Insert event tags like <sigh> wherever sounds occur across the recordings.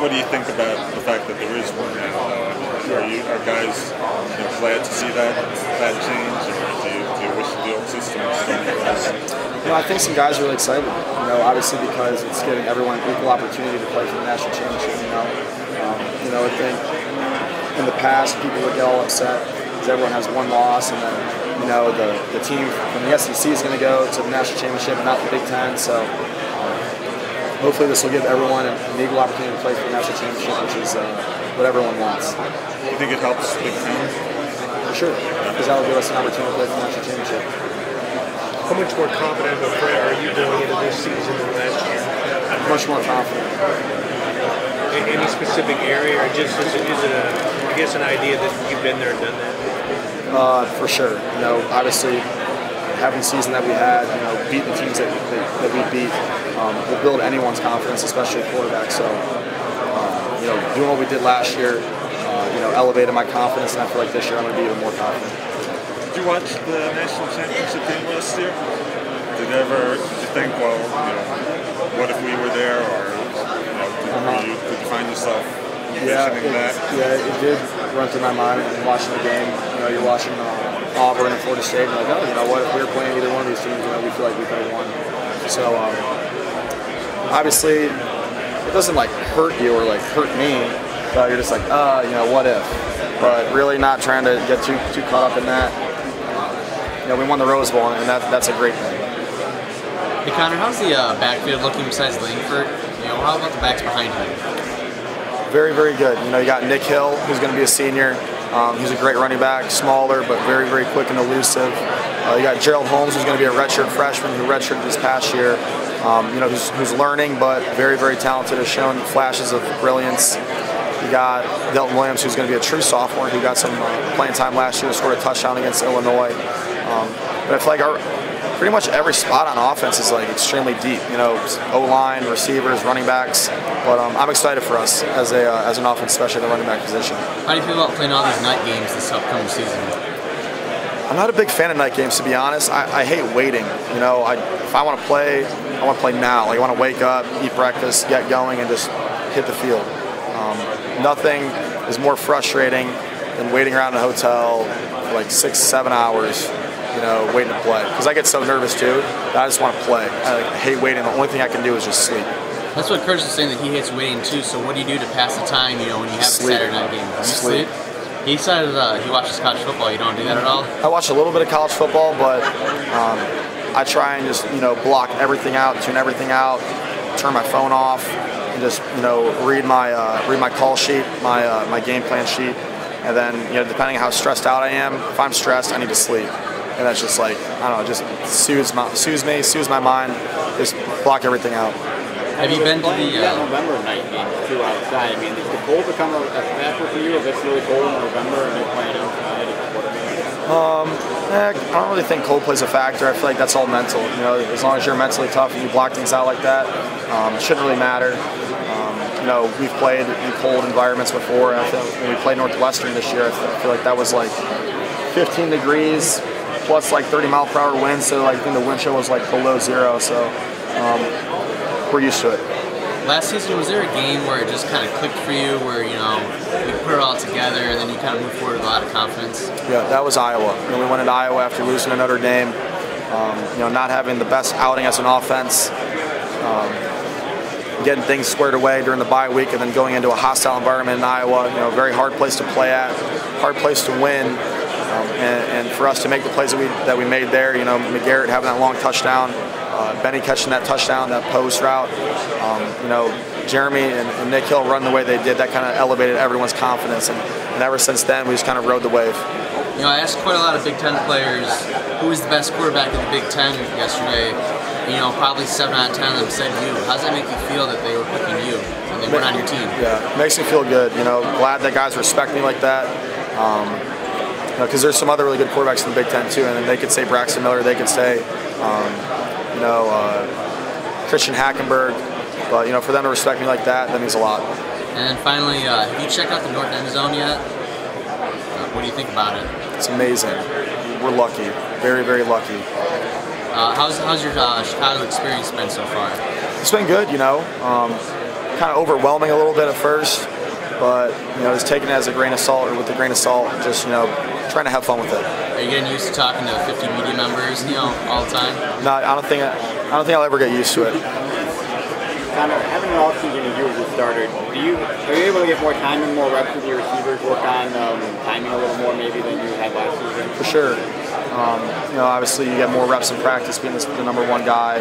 what do you think about the fact that there is one now? Uh, are you are guys you know, glad to see that that change, or do you, do you wish the old system was? You know, I think some guys are really excited. You know, obviously because it's giving everyone equal opportunity to play for the national championship. You know, um, you know, I think in the past people would get all upset because everyone has one loss, and then you know the the team from the SEC is going to go to the national championship, and not the Big Ten. So. Hopefully, this will give everyone an equal opportunity to play for the national championship, which is uh, what everyone wants. You think it helps Big Ten? For sure, because that will give us an opportunity to play for the national championship. How much more confident of a player are you going into this season than last year? Much more confident. In any specific area, or just is it, is it a, I guess, an idea that you've been there and done that? Uh, for sure. You know, obviously, having the season that we had, you know, beating teams that, that, that we beat, um, will build anyone's confidence, especially a quarterback. So, um, you know, doing what we did last year, uh, you know, elevated my confidence, and I feel like this year I'm going to be even more confident. Did you watch the national championship game last year? Did you ever did you think, well, you know, what if we were there, or you know, did, Uh-huh. you, did you find yourself Yeah, that? it, yeah, it did run through my mind and watching the game. You know, you're watching uh, Auburn and Florida State, and like, oh, you know what? If we were playing either one of these teams, you know, we feel like we could have won. So um, obviously, it doesn't like hurt you or like hurt me, but you're just like, uh, you know, what if? But really, not trying to get too too caught up in that. You know, we won the Rose Bowl, and that that's a great thing. Hey Connor, how's the uh, backfield looking besides Langford? You know, how about the backs behind him? very, very good. You know, you got Nick Hill, who's going to be a senior. Um, he's a great running back, smaller but very, very quick and elusive. Uh, you got Gerald Holmes, who's going to be a redshirt freshman who redshirted this past year. Um, you know, who's, who's learning but very, very talented, has shown flashes of brilliance. You got Delton Williams, who's going to be a true sophomore, who got some uh, playing time last year, scored a touchdown against Illinois. Um, but I feel like our pretty much every spot on offense is like extremely deep. You know, O line, receivers, running backs. But um, I'm excited for us as a uh, as an offense, especially the running back position. How do you feel about playing all these night games this upcoming season? I'm not a big fan of night games, to be honest. I, I hate waiting. You know, I, if I want to play, I want to play now. Like I want to wake up, eat breakfast, get going, and just hit the field. Um, nothing is more frustrating than waiting around in a hotel for like six, seven hours. You know, waiting to play because I get so nervous too. I just want to play. I like, hate waiting. The only thing I can do is just sleep. That's what Curtis was saying that he hates waiting too. So what do you do to pass the time? You know, when you have Sleep. a Saturday night game, you Sleep. He said uh, he watches college football. You don't do that at all. I watch a little bit of college football, but um, I try and just you know block everything out, tune everything out, turn my phone off, and just you know read my uh, read my call sheet, my uh, my game plan sheet, and then you know depending on how stressed out I am, if I'm stressed, I need to sleep, and that's just like I don't know, just soothes my soothes me, soothes my mind, just block everything out. Have you been to the? that Uh, November night game too outside? I mean, does the cold become a, a factor for you if it's really cold in November and you're playing outside? at the quarterback? Eh, I don't really think cold plays a factor. I feel like that's all mental. You know, as long as you're mentally tough and you block things out like that, um, it shouldn't really matter. Um, you know, we've played in cold environments before. I feel when we played Northwestern this year, I feel- like that was like 15 degrees plus like 30 mile per hour wind. So like I think the wind chill was like below zero. So um, we're used to it. Last season, was there a game where it just kind of clicked for you, where you know you put it all together, and then you kind of move forward with a lot of confidence? Yeah, that was Iowa. You know, we went into Iowa after losing to Notre Dame. Um, you know, not having the best outing as an offense, um, getting things squared away during the bye week, and then going into a hostile environment in Iowa. You know, very hard place to play at, hard place to win. Um, and, and for us to make the plays that we that we made there, you know, Macgarrett having that long touchdown, uh, Bennie catching that touchdown, that post route. Um, you know, Jeremy and, and Nick Hill run the way they did. That kind of elevated everyone's confidence, and, and ever since then, we just kind of rode the wave. You know, I asked quite a lot of Big Ten players who was the best quarterback in the Big Ten yesterday. You know, probably seven out of ten of them said you. How does that make you feel that they were picking you and they weren't on your team? Yeah, makes me feel good. You know, glad that guys respect me like that. Um, because there's some other really good quarterbacks in the Big Ten too, and they could say Braxton Miller, they could say, um, you know, uh, Christian Hackenberg. But you know, for them to respect me like that, that means a lot. And finally, uh, have you checked out the North End Zone yet? Uh, what do you think about it? It's amazing. We're lucky, very, very lucky. Uh, how's how's your uh, Chicago experience been so far? It's been good, you know. Um, kind of overwhelming a little bit at first, but you know, just taking it as a grain of salt or with a grain of salt, just you know, trying to have fun with it. Are you getting used to talking to 50 media members, you know, all the time? No, I don't think I I don't think I'll ever get used to it. Kind of having an off season as you as a starter, do you are you able to get more time and more reps with your receivers, work on um, timing a little more maybe than you had last season? For sure. Um, you know, obviously you get more reps in practice being the, the number one guy.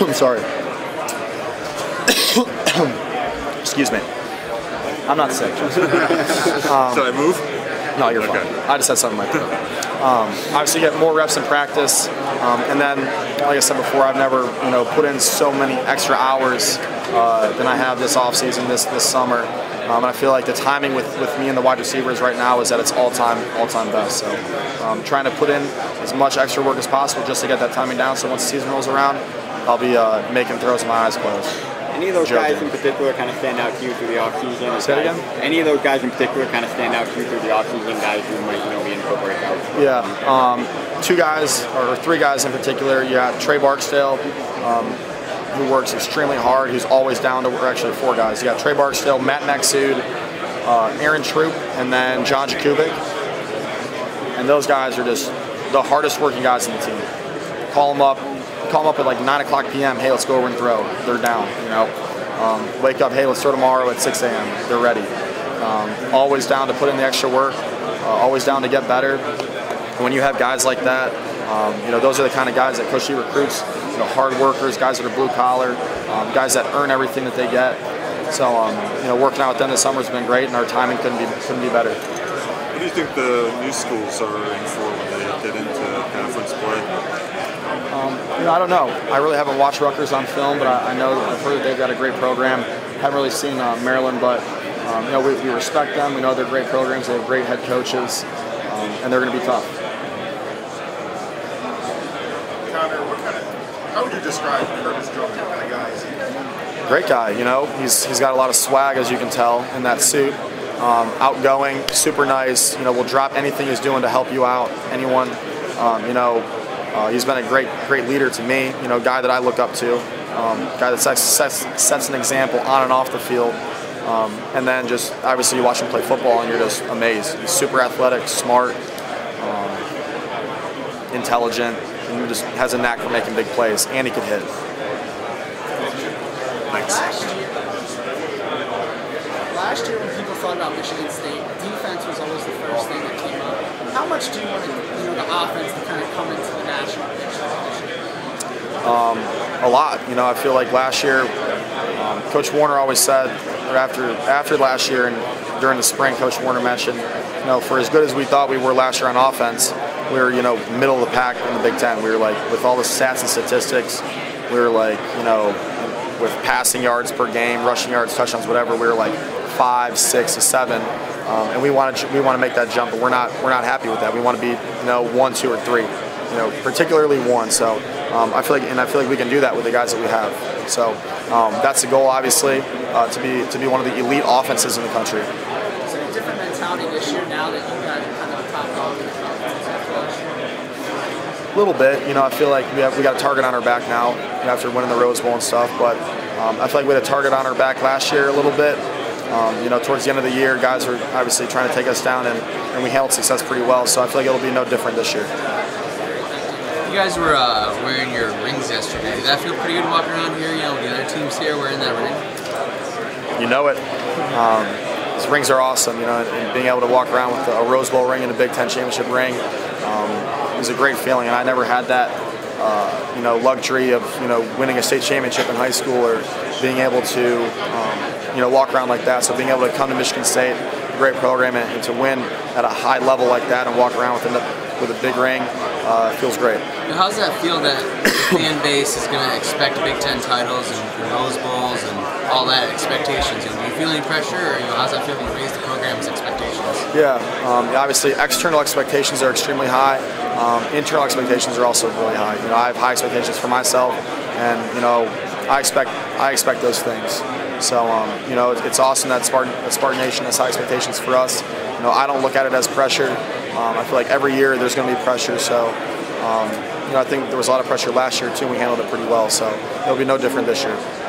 I'm <coughs> sorry. <coughs> Excuse me. I'm not sick. Justin. Should I move? No, you're Okay. fine. I just had something in my throat. Um, obviously, you get more reps in practice, um, and then, like I said before, I've never, you know, put in so many extra hours uh, than I have this off season, this this summer. Um, and I feel like the timing with, with me and the wide receivers right now is at its all time all time best. So, um, trying to put in as much extra work as possible just to get that timing down. So once the season rolls around, I'll be uh, making throws with my eyes closed. Any of those guys in particular kind of stand out to you through the offseason? Say it again? Any of those guys in particular kind of stand out to you through the offseason, guys who might you know be in for breakouts? Yeah, um, two guys or three guys in particular. You got Trey Barksdale, um, who works extremely hard. He's always down to. Or actually, four guys. You got Trey Barksdale, Matt Nexud, uh, Aaron Troop, and then John Jakubik. And those guys are just the hardest working guys in the team. Call them up, call them up at like 9 o'clock p.m. Hey, let's go over and throw. They're down. You know, um, wake up. Hey, let's throw tomorrow at 6 a.m. They're ready. Um, always down to put in the extra work. Uh, always down to get better. And when you have guys like that, um, you know, those are the kind of guys that Lee recruits. You know, hard workers, guys that are blue collar, um, guys that earn everything that they get. So, um, you know, working out with them this summer has been great, and our timing couldn't be couldn't be better. What do you think the new schools are in for when they get into conference play? You know, I don't know. I really haven't watched Rutgers on film, but I, I know I've heard that they've got a great program. Haven't really seen uh, Maryland, but um, you know, we, we respect them. We know they're great programs. They have great head coaches, um, and they're going to be tough. Connor, what kind of, how would you describe Curtis Jones? What kind of guy is he? great guy. You know, he's he's got a lot of swag as you can tell in that suit. Um, outgoing, super nice. You know, will drop anything he's doing to help you out. Anyone, um, you know, uh, he's been a great great leader to me. You know, guy that I look up to. Um, guy that sets, sets sets an example on and off the field. Um, and then just obviously you watch him play football and you're just amazed. He's super athletic, smart, um, intelligent, and he just has a knack for making big plays. And he can hit. Thanks. Last year, when people thought about Michigan State, defense was always the first thing that came up. How much do you want to, you know, the offense to kind of come into the national picture this a lot. You know, I feel like last year, um, Coach Warner always said, after after last year and during the spring, Coach Warner mentioned, you know, for as good as we thought we were last year on offense, we were, you know, middle of the pack in the Big Ten. We were like, with all the stats and statistics, we were like, you know, with passing yards per game, rushing yards, touchdowns, whatever, we were like five, six, or seven. Um, and we want to we want to make that jump, but we're not we're not happy with that. We want to be you know one, two, or three, you know, particularly one. So um, I feel like and I feel like we can do that with the guys that we have. So um, that's the goal, obviously, uh, to be to be one of the elite offenses in the country. Is it a different mentality this year now that you guys are kind of top dog in the conference after last year? A little bit, you know. I feel like we have we got a target on our back now you know, after winning the Rose Bowl and stuff. But um, I feel like we had a target on our back last year a little bit. Um, you know, towards the end of the year, guys were obviously trying to take us down, and, and we handled success pretty well. So I feel like it'll be no different this year. You guys were uh, wearing your rings yesterday. Did that feel pretty good walking around here, you know, the other teams here wearing that ring? You know it. Um, these rings are awesome, you know, and, being able to walk around with a Rose Bowl ring and a Big Ten championship ring um, is a great feeling, and I never had that. Uh, you know, luxury of you know winning a state championship in high school or being able to um, you know walk around like that. So being able to come to Michigan State, a great program, and, and to win at a high level like that and walk around with a, with a big ring uh, feels great. Now, does that feel that the fan base is going to expect Big Ten titles and, and Rose Bowls and all that expectations? Know, do you feel any pressure, or you know, how's that feel when you raise the program's expectations? Yeah, um, obviously external expectations are extremely high. Um, internal expectations are also really high. You know, I have high expectations for myself, and you know, I expect I expect those things. So um, you know, it's awesome that Spartan, that Spartan Nation has high expectations for us. You know, I don't look at it as pressure. Um, I feel like every year there's going to be pressure. So um, you know, I think there was a lot of pressure last year too. and We handled it pretty well. So it'll be no different this year.